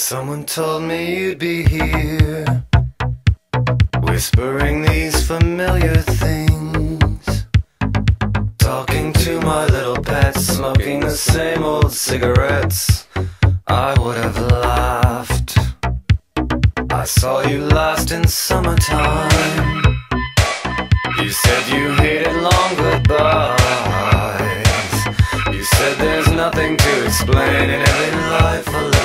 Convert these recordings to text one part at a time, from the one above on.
Someone told me you'd be here, whispering these familiar things. Talking to my little pets, smoking the same old cigarettes. I would have laughed. I saw you last in summertime. You said you hated long goodbyes. You said there's nothing to explain in every life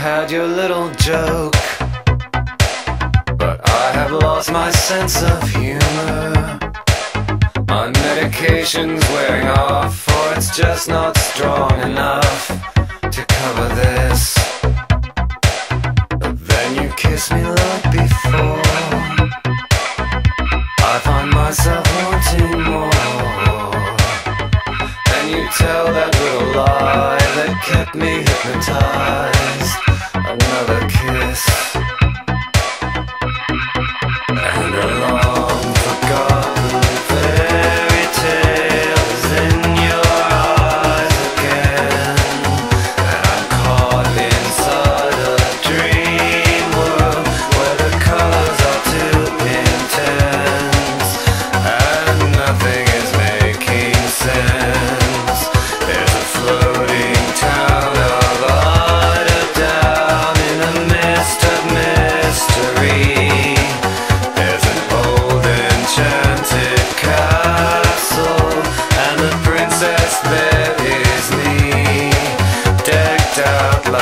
had your little joke, but I have lost my sense of humor. My medication's wearing off, or it's just not strong enough to cover this. But then you kiss me like before. I find myself wanting more. And you tell that little lie that kept me hypnotized. Another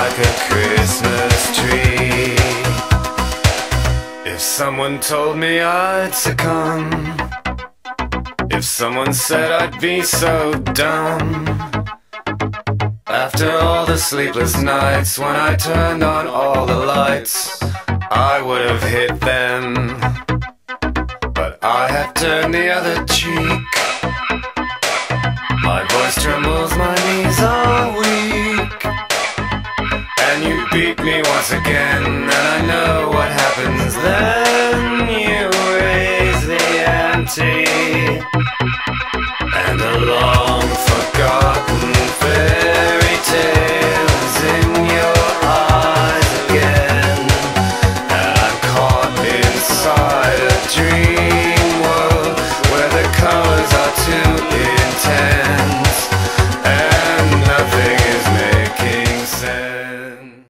like a Christmas tree. If someone told me I'd succumb, if someone said I'd be so dumb. After all the sleepless nights when I turned on all the lights, I would have hit them. But I have turned the other cheek. My voice trembles, my